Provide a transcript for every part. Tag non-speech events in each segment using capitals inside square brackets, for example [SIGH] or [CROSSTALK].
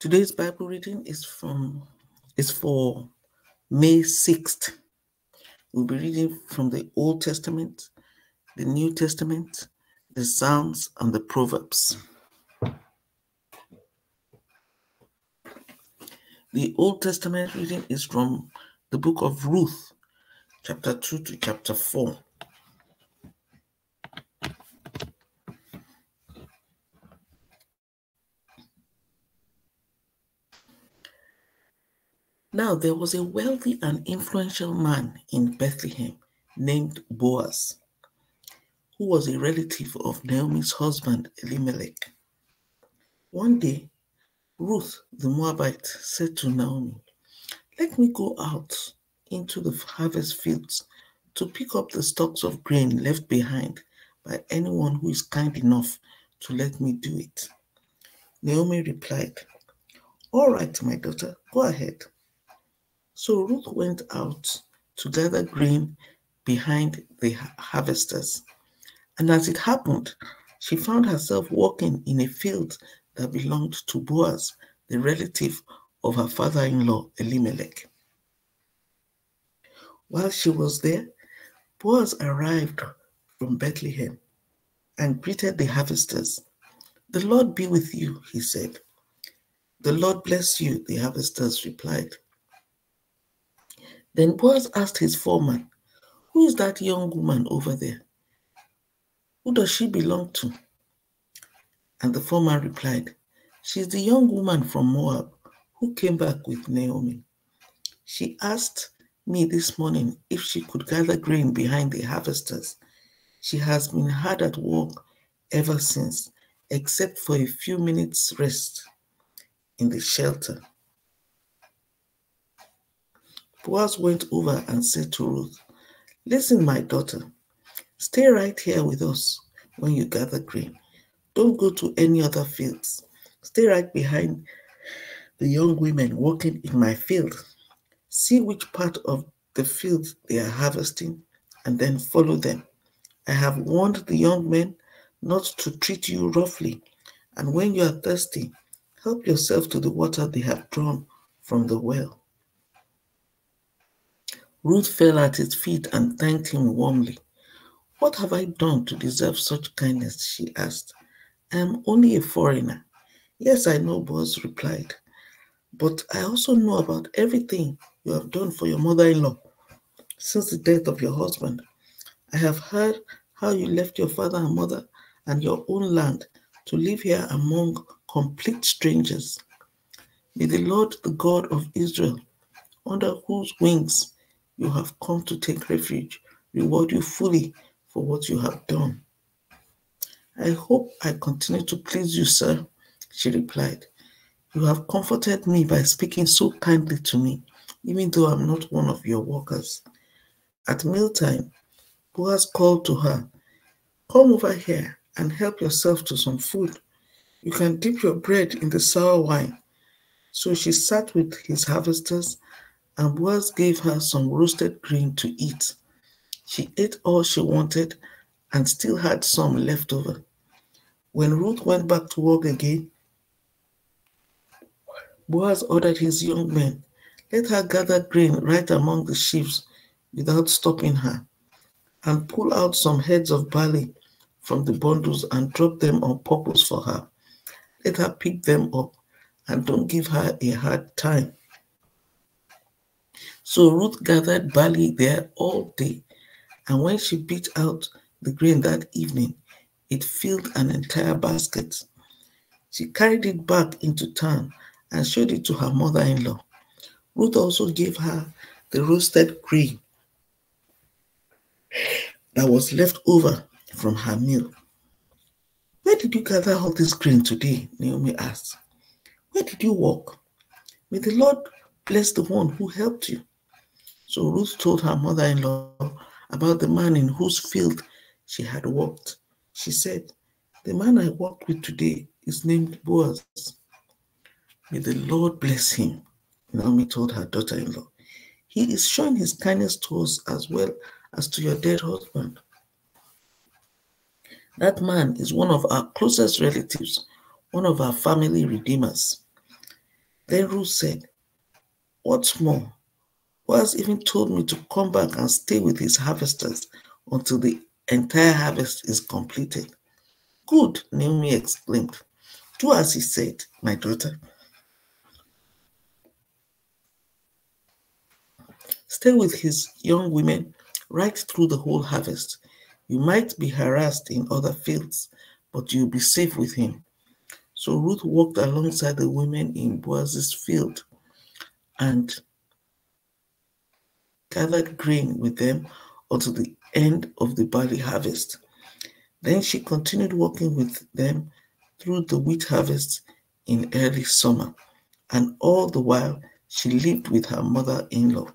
Today's Bible reading is from is for May 6th. We'll be reading from the Old Testament, the New Testament, the Psalms, and the Proverbs. The Old Testament reading is from the book of Ruth, chapter 2 to chapter 4. Now there was a wealthy and influential man in Bethlehem named Boaz, who was a relative of Naomi's husband Elimelech. One day, Ruth the Moabite said to Naomi, Let me go out into the harvest fields to pick up the stalks of grain left behind by anyone who is kind enough to let me do it. Naomi replied, All right, my daughter, go ahead. So Ruth went out to gather grain behind the harvesters. And as it happened, she found herself walking in a field that belonged to Boaz, the relative of her father in law, Elimelech. While she was there, Boaz arrived from Bethlehem and greeted the harvesters. The Lord be with you, he said. The Lord bless you, the harvesters replied. Then Boaz asked his foreman, Who is that young woman over there? Who does she belong to? And the foreman replied, She's the young woman from Moab who came back with Naomi. She asked me this morning if she could gather grain behind the harvesters. She has been hard at work ever since, except for a few minutes' rest in the shelter. Boaz went over and said to Ruth, Listen, my daughter, stay right here with us when you gather grain. Don't go to any other fields. Stay right behind the young women working in my field. See which part of the field they are harvesting and then follow them. I have warned the young men not to treat you roughly, and when you are thirsty, help yourself to the water they have drawn from the well. Ruth fell at his feet and thanked him warmly. What have I done to deserve such kindness? she asked. I am only a foreigner. Yes, I know, Boaz replied. But I also know about everything you have done for your mother in law since the death of your husband. I have heard how you left your father and mother and your own land to live here among complete strangers. May the Lord, the God of Israel, under whose wings you have come to take refuge, reward you fully for what you have done. I hope I continue to please you, sir, she replied. You have comforted me by speaking so kindly to me, even though I'm not one of your workers. At mealtime, Boaz called to her, Come over here and help yourself to some food. You can dip your bread in the sour wine. So she sat with his harvesters and Boaz gave her some roasted grain to eat. She ate all she wanted and still had some left over. When Ruth went back to work again, Boaz ordered his young men, let her gather grain right among the sheaves without stopping her, and pull out some heads of barley from the bundles and drop them on purpose for her. Let her pick them up and don't give her a hard time. So Ruth gathered barley there all day, and when she beat out the grain that evening, it filled an entire basket. She carried it back into town and showed it to her mother in law. Ruth also gave her the roasted grain that was left over from her meal. Where did you gather all this grain today? Naomi asked. Where did you walk? May the Lord bless the one who helped you. So Ruth told her mother in law about the man in whose field she had worked. She said, The man I worked with today is named Boaz. May the Lord bless him. Naomi told her daughter in law. He is showing his kindness to us as well as to your dead husband. That man is one of our closest relatives, one of our family redeemers. Then Ruth said, What's more, Boaz even told me to come back and stay with his harvesters until the entire harvest is completed. Good, Naomi exclaimed. Do as he said, my daughter. Stay with his young women right through the whole harvest. You might be harassed in other fields, but you'll be safe with him. So Ruth walked alongside the women in Boaz's field and gathered grain with them until the end of the barley harvest. Then she continued working with them through the wheat harvest in early summer, and all the while she lived with her mother in law.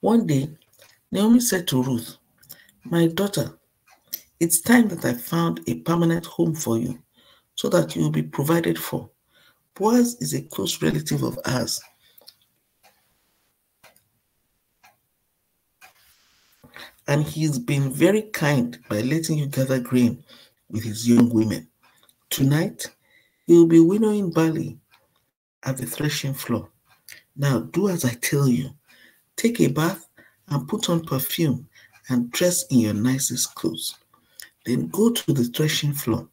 One day, Naomi said to Ruth, My daughter, it's time that I found a permanent home for you so that you will be provided for. Boaz is a close relative of ours. And he's been very kind by letting you gather grain with his young women. Tonight, he will be winnowing barley at the threshing floor. Now, do as I tell you. Take a bath and put on perfume and dress in your nicest clothes. Then go to the threshing floor.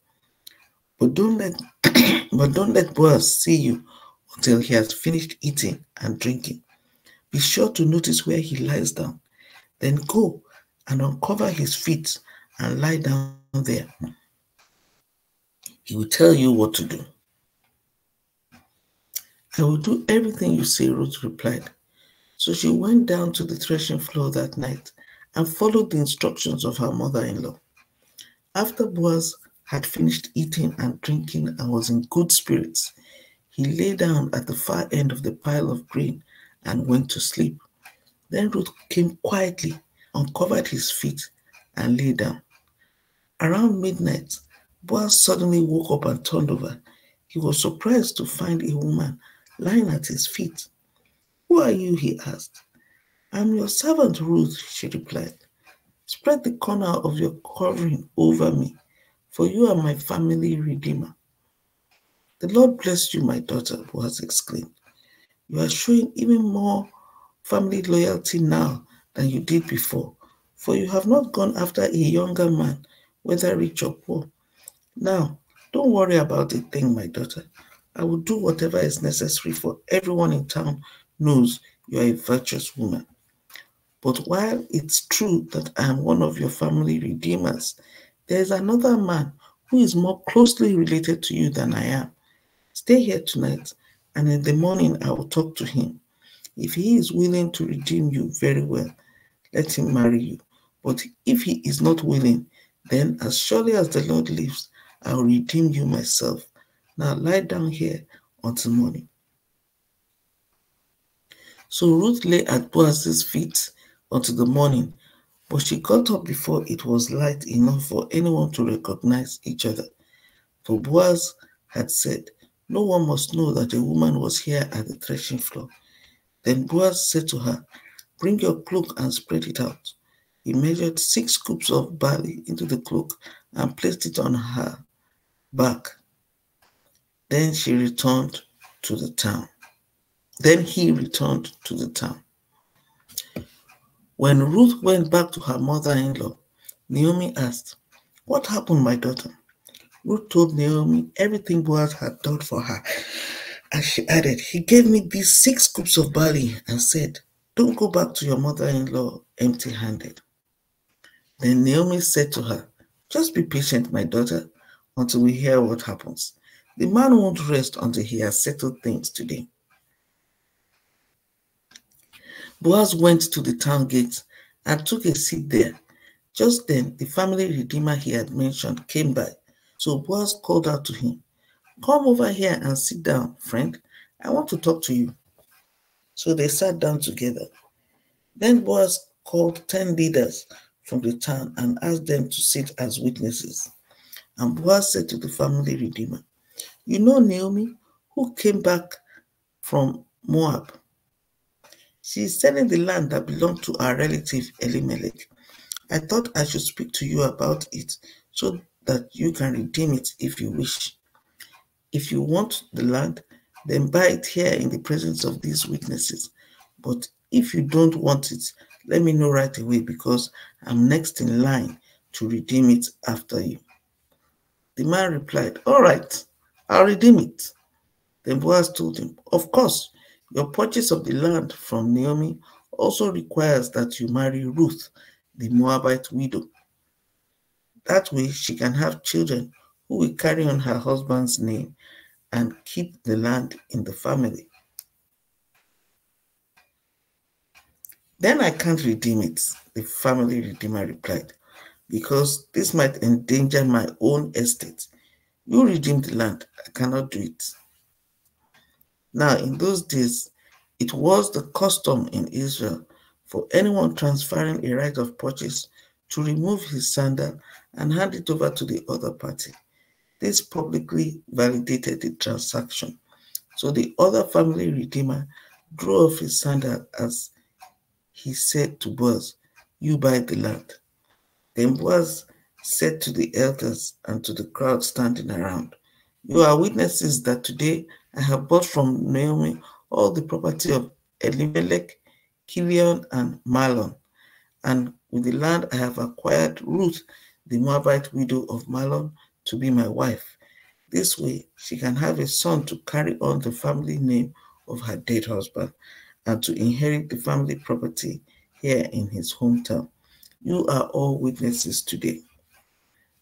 But don't let [COUGHS] but don't let Boaz see you until he has finished eating and drinking. Be sure to notice where he lies down. Then go and uncover his feet and lie down there. He will tell you what to do. I will do everything you say, Ruth replied. So she went down to the threshing floor that night and followed the instructions of her mother in law. After Boaz had finished eating and drinking and was in good spirits, he lay down at the far end of the pile of grain and went to sleep. Then Ruth came quietly, uncovered his feet, and lay down. Around midnight, Boaz suddenly woke up and turned over. He was surprised to find a woman lying at his feet. Who are you? he asked. I'm your servant, Ruth, she replied. Spread the corner of your covering over me, for you are my family redeemer. The Lord bless you, my daughter, Boaz exclaimed. You are showing even more family loyalty now than you did before, for you have not gone after a younger man, whether rich or poor. Now, don't worry about a thing, my daughter. I will do whatever is necessary for everyone in town knows you are a virtuous woman. But while it's true that I am one of your family redeemers, there is another man who is more closely related to you than I am. Stay here tonight, and in the morning I will talk to him. If he is willing to redeem you very well, let him marry you. But if he is not willing, then as surely as the Lord lives, I will redeem you myself. Now lie down here until morning. So Ruth lay at Boaz's feet until the morning, but she got up before it was light enough for anyone to recognize each other. For Boaz had said, No one must know that a woman was here at the threshing floor. Then Boaz said to her, Bring your cloak and spread it out. He measured six scoops of barley into the cloak and placed it on her back. Then she returned to the town. Then he returned to the town. When Ruth went back to her mother in law, Naomi asked, What happened, my daughter? Ruth told Naomi everything Boaz had done for her. And she added, He gave me these six scoops of barley and said, Don't go back to your mother in law empty handed. Then Naomi said to her, Just be patient, my daughter, until we hear what happens. The man won't rest until he has settled things today. Boaz went to the town gate and took a seat there. Just then, the family redeemer he had mentioned came by. So Boaz called out to him, Come over here and sit down, friend. I want to talk to you. So they sat down together. Then Boaz called 10 leaders from the town and asked them to sit as witnesses. And Boaz said to the family redeemer, You know Naomi, who came back from Moab she is selling the land that belonged to our relative Elimelech. I thought I should speak to you about it so that you can redeem it if you wish. If you want the land, then buy it here in the presence of these witnesses. But if you don't want it, let me know right away because I'm next in line to redeem it after you. The man replied, All right, I'll redeem it. Then Boaz told him, Of course, your purchase of the land from Naomi also requires that you marry Ruth, the Moabite widow. That way, she can have children who will carry on her husband's name and keep the land in the family. Then I can't redeem it, the family redeemer replied, because this might endanger my own estate. You redeem the land, I cannot do it. Now, in those days, it was the custom in Israel for anyone transferring a right of purchase to remove his sandal and hand it over to the other party. This publicly validated the transaction. So the other family redeemer drew off his sandal as he said to Boaz, You buy the land. Then Boaz said to the elders and to the crowd standing around, You are witnesses that today I have bought from Naomi all the property of Elimelech, Kilion, and Mahlon. And with the land I have acquired Ruth, the Moabite widow of Mahlon, to be my wife. This way, she can have a son to carry on the family name of her dead husband and to inherit the family property here in his hometown. You are all witnesses today.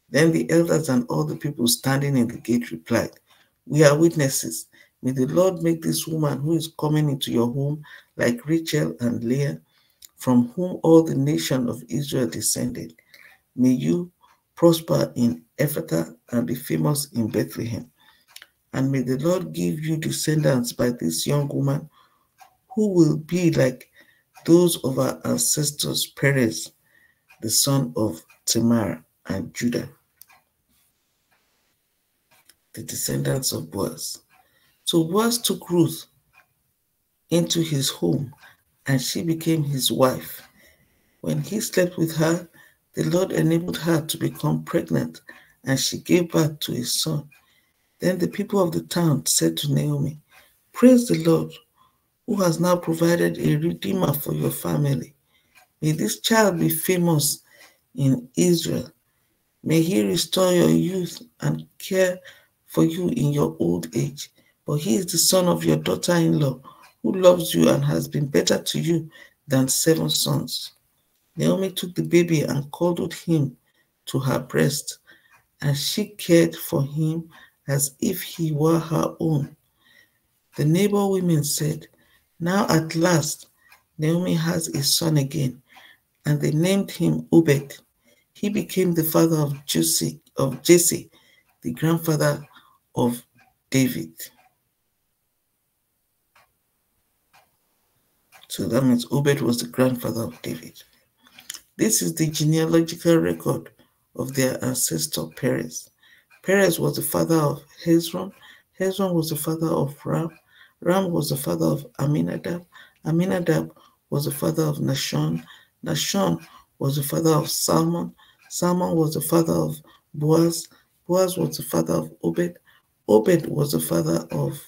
Then the elders and all the people standing in the gate replied, We are witnesses. May the Lord make this woman who is coming into your home like Rachel and Leah, from whom all the nation of Israel descended. May you prosper in Ephrathah and be famous in Bethlehem. And may the Lord give you descendants by this young woman who will be like those of our ancestors Perez, the son of Tamar and Judah, the descendants of Boaz. So Boaz took Ruth into his home and she became his wife. When he slept with her, the Lord enabled her to become pregnant and she gave birth to a son. Then the people of the town said to Naomi, Praise the Lord, who has now provided a redeemer for your family. May this child be famous in Israel. May he restore your youth and care for you in your old age. For he is the son of your daughter in law, who loves you and has been better to you than seven sons. Naomi took the baby and cuddled him to her breast, and she cared for him as if he were her own. The neighbor women said, Now at last, Naomi has a son again, and they named him Obed. He became the father of Jesse, of Jesse, the grandfather of David. So that means Obed was the grandfather of David. This is the genealogical record of their ancestor Perez. Perez was the father of Hezron. Hezron was the father of Ram. Ram was the father of Aminadab. Aminadab was the father of Nahshon. Nahshon was the father of Salmon. Salmon was the father of Boaz. Boaz was the father of Obed. Obed was the father of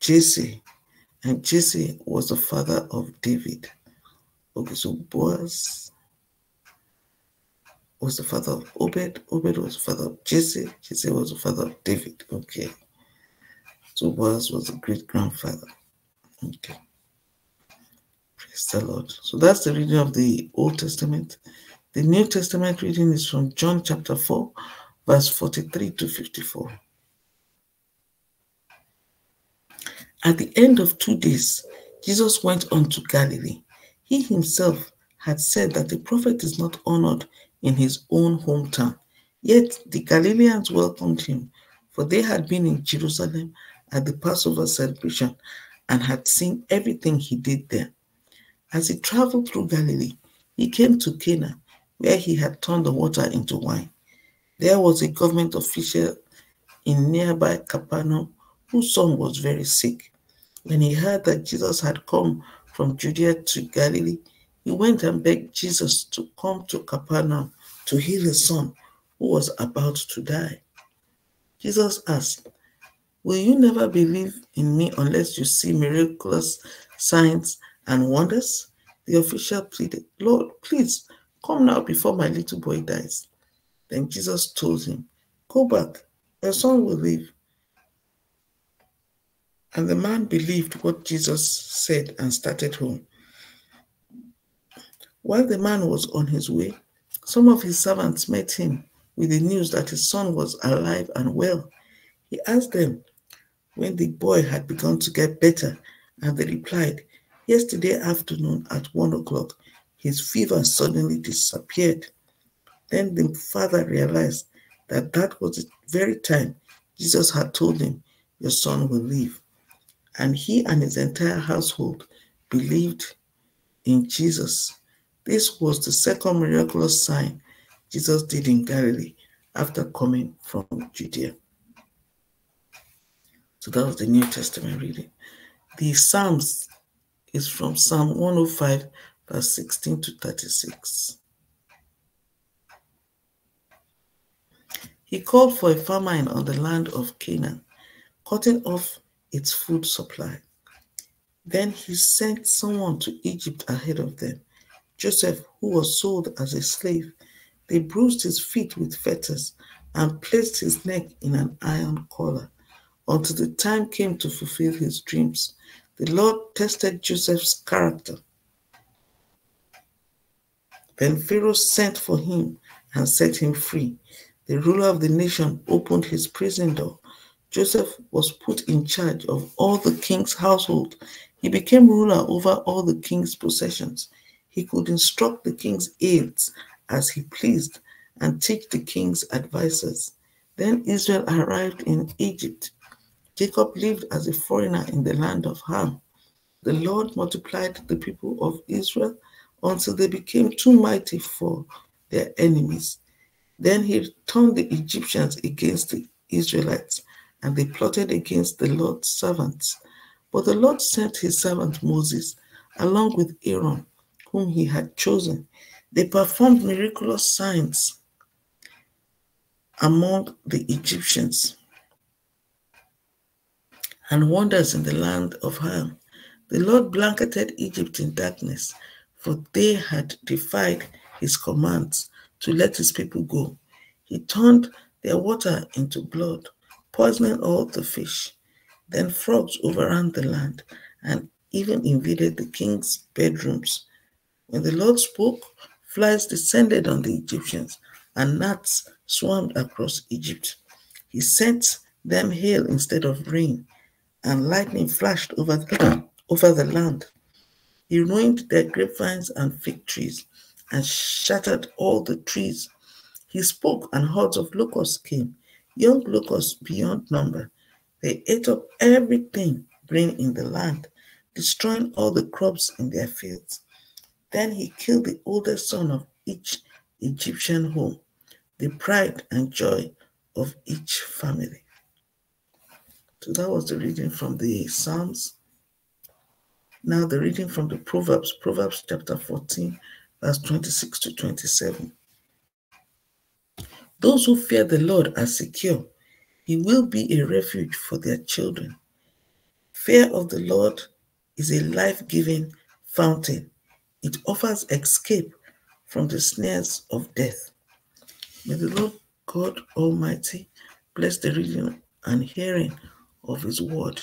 Jesse. And Jesse was the father of David. Okay, so Boaz was the father of Obed. Obed was the father of Jesse. Jesse was the father of David. Okay. So Boaz was the great grandfather. Okay. Praise the Lord. So that's the reading of the Old Testament. The New Testament reading is from John chapter 4, verse 43 to 54. At the end of two days, Jesus went on to Galilee he himself had said that the prophet is not honored in his own hometown. Yet the Galileans welcomed him, for they had been in Jerusalem at the Passover celebration and had seen everything he did there. As he traveled through Galilee, he came to Cana, where he had turned the water into wine. There was a government official in nearby Capernaum whose son was very sick. When he heard that Jesus had come from Judea to Galilee, he went and begged Jesus to come to Capernaum to heal his son who was about to die. Jesus asked, Will you never believe in me unless you see miraculous signs and wonders? The official pleaded, Lord, please come now before my little boy dies. Then Jesus told him, Go back, your son will live. And the man believed what Jesus said and started home. While the man was on his way, some of his servants met him with the news that his son was alive and well. He asked them when the boy had begun to get better, and they replied, Yesterday afternoon at one o'clock, his fever suddenly disappeared. Then the father realized that that was the very time Jesus had told him, Your son will live. And he and his entire household believed in Jesus. This was the second miraculous sign Jesus did in Galilee after coming from Judea. So that was the New Testament reading. The Psalms is from Psalm 105, verse 16 to 36. He called for a famine on the land of Canaan, cutting off its food supply. Then he sent someone to Egypt ahead of them, Joseph, who was sold as a slave. They bruised his feet with fetters and placed his neck in an iron collar until the time came to fulfill his dreams. The Lord tested Joseph's character. Then Pharaoh sent for him and set him free. The ruler of the nation opened his prison door. Joseph was put in charge of all the king's household. He became ruler over all the king's possessions. He could instruct the king's aides as he pleased and teach the king's advisers. Then Israel arrived in Egypt Jacob lived as a foreigner in the land of Ham. The Lord multiplied the people of Israel until they became too mighty for their enemies. Then he turned the Egyptians against the Israelites, and they plotted against the Lord's servants. But the Lord sent his servant Moses along with Aaron, whom he had chosen. They performed miraculous signs among the Egyptians and wonders in the land of Ham. The Lord blanketed Egypt in darkness, for they had defied his commands to let his people go. He turned their water into blood, poisoning all the fish. Then frogs overran the land and even invaded the king's bedrooms. When the Lord spoke, flies descended on the Egyptians, and gnats swarmed across Egypt. He sent them hail instead of rain, and lightning flashed over the, [CLEARS THROAT] over the land. He ruined their grapevines and fig trees and shattered all the trees. He spoke, and hordes of locusts came, young locusts beyond number. They ate up everything green in the land, destroying all the crops in their fields. Then he killed the oldest son of each Egyptian home, the pride and joy of each family. So that was the reading from the Psalms. Now the reading from the Proverbs, Proverbs chapter 14, verse 26 to 27. Those who fear the Lord are secure. He will be a refuge for their children. Fear of the Lord is a life giving fountain, it offers escape from the snares of death. May the Lord God Almighty bless the reading and hearing of his word.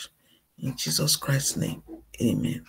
In Jesus Christ's name, amen.